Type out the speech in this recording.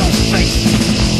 your face.